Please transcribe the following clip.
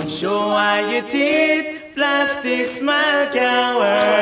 Don't show why you did. Plastic smile, coward.